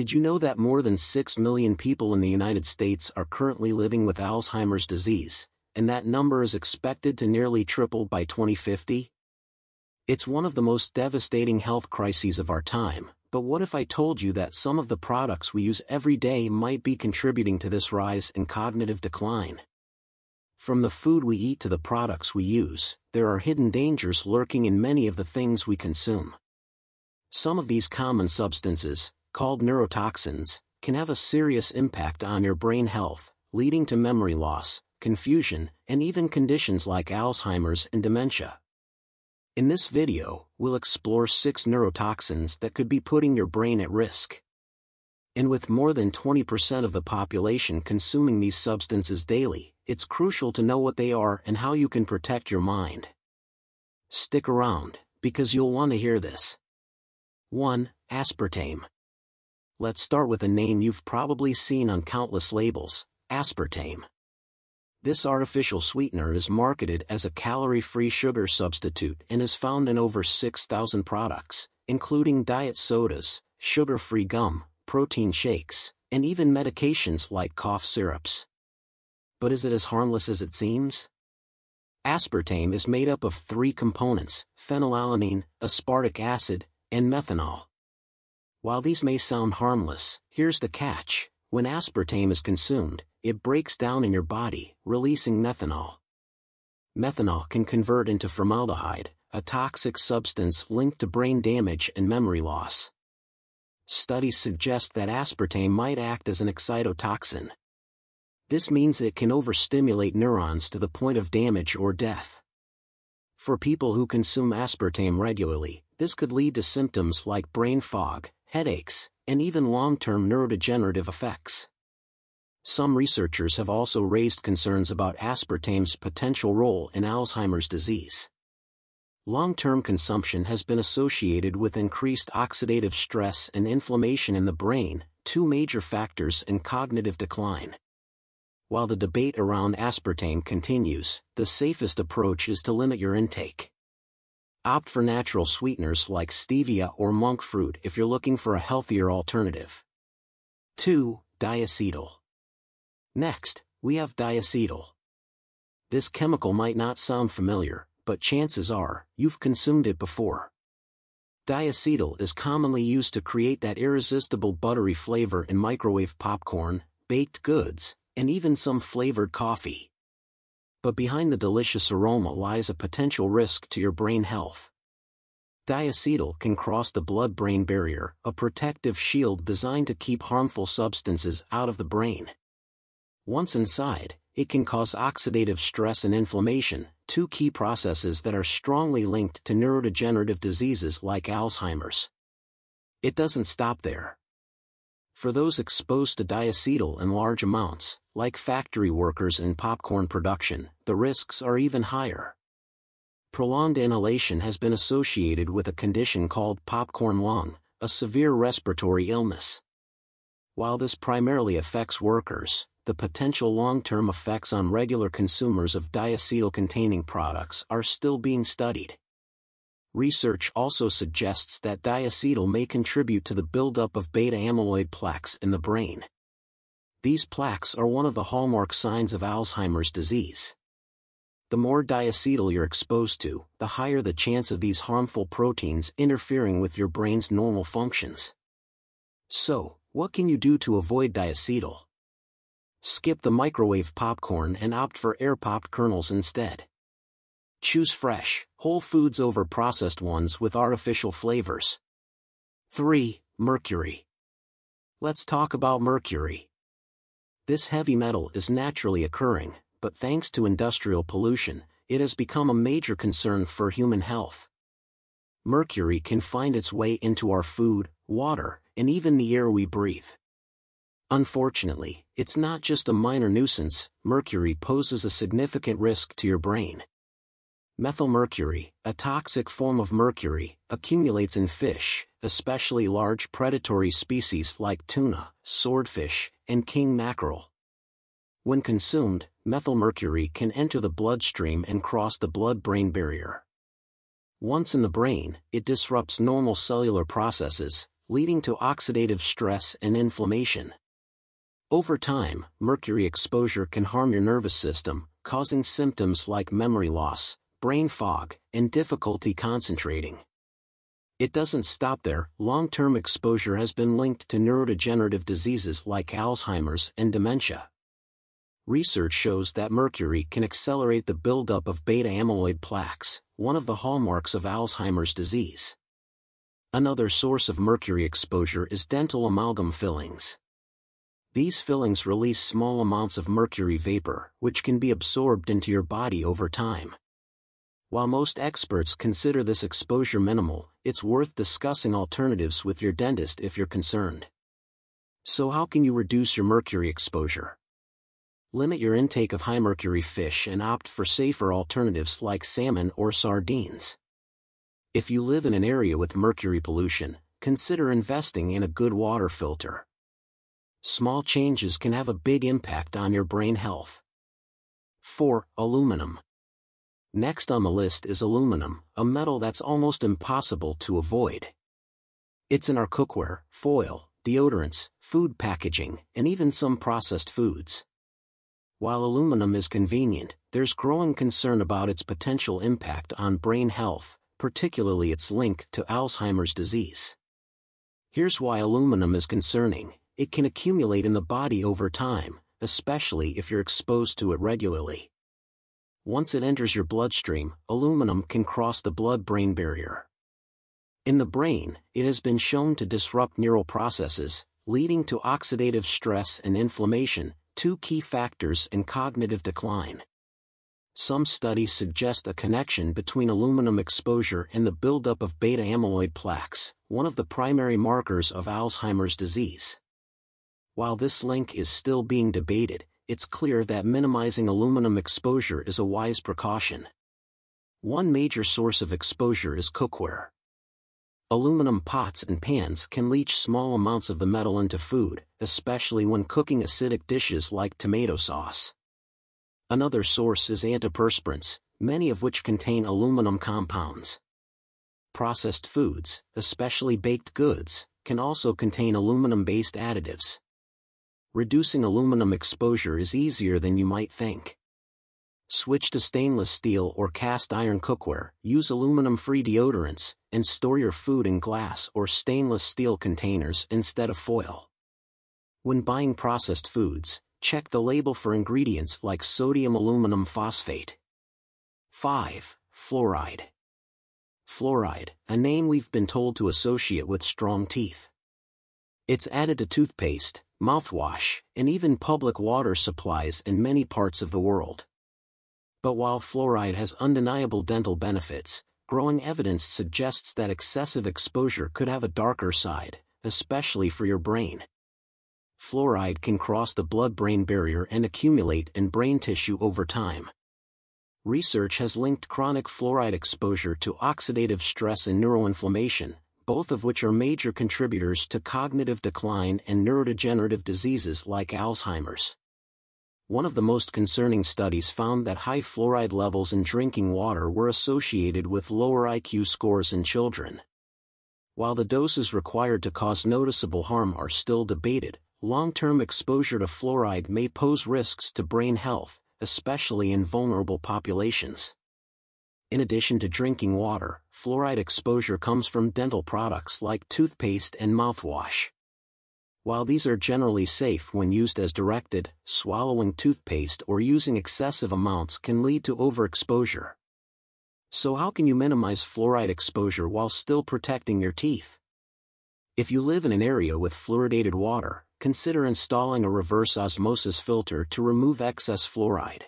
Did you know that more than 6 million people in the United States are currently living with Alzheimer's disease, and that number is expected to nearly triple by 2050? It's one of the most devastating health crises of our time, but what if I told you that some of the products we use every day might be contributing to this rise in cognitive decline? From the food we eat to the products we use, there are hidden dangers lurking in many of the things we consume. Some of these common substances, called neurotoxins, can have a serious impact on your brain health, leading to memory loss, confusion, and even conditions like Alzheimer's and dementia. In this video, we'll explore six neurotoxins that could be putting your brain at risk. And with more than 20% of the population consuming these substances daily, it's crucial to know what they are and how you can protect your mind. Stick around, because you'll want to hear this. 1. Aspartame. Let's start with a name you've probably seen on countless labels, aspartame. This artificial sweetener is marketed as a calorie-free sugar substitute and is found in over 6,000 products, including diet sodas, sugar-free gum, protein shakes, and even medications like cough syrups. But is it as harmless as it seems? Aspartame is made up of three components, phenylalanine, aspartic acid, and methanol. While these may sound harmless, here's the catch. When aspartame is consumed, it breaks down in your body, releasing methanol. Methanol can convert into formaldehyde, a toxic substance linked to brain damage and memory loss. Studies suggest that aspartame might act as an excitotoxin. This means it can overstimulate neurons to the point of damage or death. For people who consume aspartame regularly, this could lead to symptoms like brain fog, headaches, and even long-term neurodegenerative effects. Some researchers have also raised concerns about aspartame's potential role in Alzheimer's disease. Long-term consumption has been associated with increased oxidative stress and inflammation in the brain, two major factors in cognitive decline. While the debate around aspartame continues, the safest approach is to limit your intake. Opt for natural sweeteners like stevia or monk fruit if you're looking for a healthier alternative. 2. Diacetyl. Next, we have diacetyl. This chemical might not sound familiar, but chances are, you've consumed it before. Diacetyl is commonly used to create that irresistible buttery flavor in microwave popcorn, baked goods, and even some flavored coffee but behind the delicious aroma lies a potential risk to your brain health. Diacetyl can cross the blood-brain barrier, a protective shield designed to keep harmful substances out of the brain. Once inside, it can cause oxidative stress and inflammation, two key processes that are strongly linked to neurodegenerative diseases like Alzheimer's. It doesn't stop there. For those exposed to diacetyl in large amounts, like factory workers in popcorn production, the risks are even higher. Prolonged inhalation has been associated with a condition called popcorn lung, a severe respiratory illness. While this primarily affects workers, the potential long-term effects on regular consumers of diacetyl-containing products are still being studied. Research also suggests that diacetyl may contribute to the buildup of beta-amyloid plaques in the brain. These plaques are one of the hallmark signs of Alzheimer's disease. The more diacetyl you're exposed to, the higher the chance of these harmful proteins interfering with your brain's normal functions. So, what can you do to avoid diacetyl? Skip the microwave popcorn and opt for air-popped kernels instead. Choose fresh, whole foods over processed ones with artificial flavors. 3. Mercury. Let's talk about mercury. This heavy metal is naturally occurring, but thanks to industrial pollution, it has become a major concern for human health. Mercury can find its way into our food, water, and even the air we breathe. Unfortunately, it's not just a minor nuisance, mercury poses a significant risk to your brain. Methylmercury, a toxic form of mercury, accumulates in fish, especially large predatory species like tuna, swordfish, and king mackerel. When consumed, methylmercury can enter the bloodstream and cross the blood-brain barrier. Once in the brain, it disrupts normal cellular processes, leading to oxidative stress and inflammation. Over time, mercury exposure can harm your nervous system, causing symptoms like memory loss, brain fog, and difficulty concentrating. It doesn't stop there, long-term exposure has been linked to neurodegenerative diseases like Alzheimer's and dementia. Research shows that mercury can accelerate the buildup of beta-amyloid plaques, one of the hallmarks of Alzheimer's disease. Another source of mercury exposure is dental amalgam fillings. These fillings release small amounts of mercury vapor, which can be absorbed into your body over time. While most experts consider this exposure minimal, it's worth discussing alternatives with your dentist if you're concerned. So how can you reduce your mercury exposure? Limit your intake of high mercury fish and opt for safer alternatives like salmon or sardines. If you live in an area with mercury pollution, consider investing in a good water filter. Small changes can have a big impact on your brain health. 4. Aluminum. Next on the list is aluminum, a metal that's almost impossible to avoid. It's in our cookware, foil, deodorants, food packaging, and even some processed foods. While aluminum is convenient, there's growing concern about its potential impact on brain health, particularly its link to Alzheimer's disease. Here's why aluminum is concerning. It can accumulate in the body over time, especially if you're exposed to it regularly. Once it enters your bloodstream, aluminum can cross the blood-brain barrier. In the brain, it has been shown to disrupt neural processes, leading to oxidative stress and inflammation, two key factors in cognitive decline. Some studies suggest a connection between aluminum exposure and the buildup of beta-amyloid plaques, one of the primary markers of Alzheimer's disease. While this link is still being debated, it's clear that minimizing aluminum exposure is a wise precaution. One major source of exposure is cookware. Aluminum pots and pans can leach small amounts of the metal into food, especially when cooking acidic dishes like tomato sauce. Another source is antiperspirants, many of which contain aluminum compounds. Processed foods, especially baked goods, can also contain aluminum-based additives. Reducing aluminum exposure is easier than you might think. Switch to stainless steel or cast iron cookware, use aluminum-free deodorants, and store your food in glass or stainless steel containers instead of foil. When buying processed foods, check the label for ingredients like sodium aluminum phosphate. 5. Fluoride. Fluoride, a name we've been told to associate with strong teeth. It's added to toothpaste, mouthwash, and even public water supplies in many parts of the world. But while fluoride has undeniable dental benefits, growing evidence suggests that excessive exposure could have a darker side, especially for your brain fluoride can cross the blood-brain barrier and accumulate in brain tissue over time. Research has linked chronic fluoride exposure to oxidative stress and neuroinflammation, both of which are major contributors to cognitive decline and neurodegenerative diseases like Alzheimer's. One of the most concerning studies found that high fluoride levels in drinking water were associated with lower IQ scores in children. While the doses required to cause noticeable harm are still debated, long-term exposure to fluoride may pose risks to brain health, especially in vulnerable populations. In addition to drinking water, fluoride exposure comes from dental products like toothpaste and mouthwash. While these are generally safe when used as directed, swallowing toothpaste or using excessive amounts can lead to overexposure. So how can you minimize fluoride exposure while still protecting your teeth? If you live in an area with fluoridated water, consider installing a reverse osmosis filter to remove excess fluoride.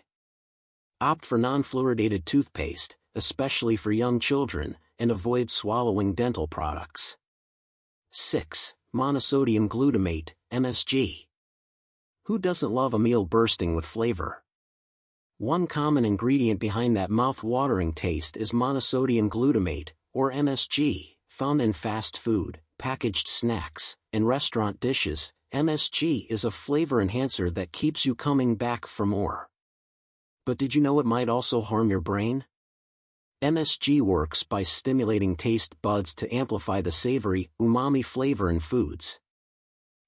Opt for non-fluoridated toothpaste, especially for young children, and avoid swallowing dental products. 6. Monosodium glutamate, MSG. Who doesn't love a meal bursting with flavor? One common ingredient behind that mouth-watering taste is monosodium glutamate, or MSG, found in fast food, packaged snacks, and restaurant dishes, MSG is a flavor enhancer that keeps you coming back for more. But did you know it might also harm your brain? MSG works by stimulating taste buds to amplify the savory, umami flavor in foods.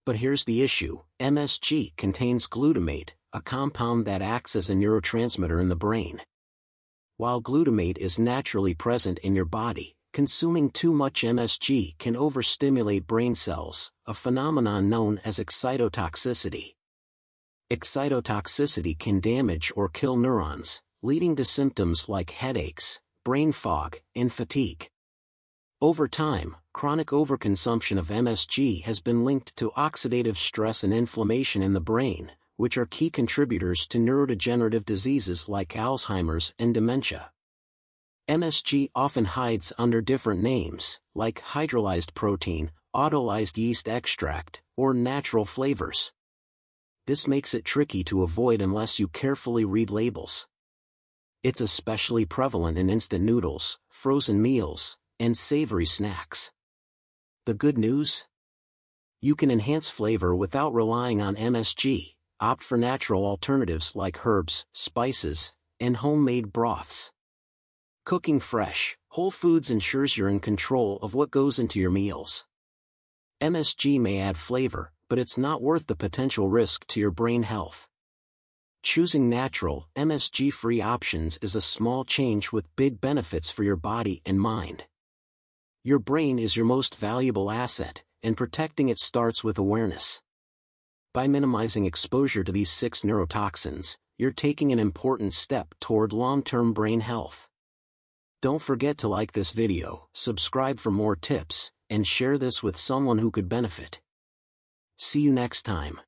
But here's the issue, MSG contains glutamate, a compound that acts as a neurotransmitter in the brain. While glutamate is naturally present in your body, consuming too much MSG can overstimulate brain cells, a phenomenon known as excitotoxicity. Excitotoxicity can damage or kill neurons, leading to symptoms like headaches, brain fog, and fatigue. Over time, chronic overconsumption of MSG has been linked to oxidative stress and inflammation in the brain, which are key contributors to neurodegenerative diseases like Alzheimer's and dementia. MSG often hides under different names, like hydrolyzed protein, autolyzed yeast extract, or natural flavors. This makes it tricky to avoid unless you carefully read labels. It's especially prevalent in instant noodles, frozen meals, and savory snacks. The good news? You can enhance flavor without relying on MSG, opt for natural alternatives like herbs, spices, and homemade broths. Cooking fresh, whole foods ensures you're in control of what goes into your meals. MSG may add flavor, but it's not worth the potential risk to your brain health. Choosing natural, MSG-free options is a small change with big benefits for your body and mind. Your brain is your most valuable asset, and protecting it starts with awareness. By minimizing exposure to these six neurotoxins, you're taking an important step toward long-term brain health. Don't forget to like this video, subscribe for more tips, and share this with someone who could benefit. See you next time.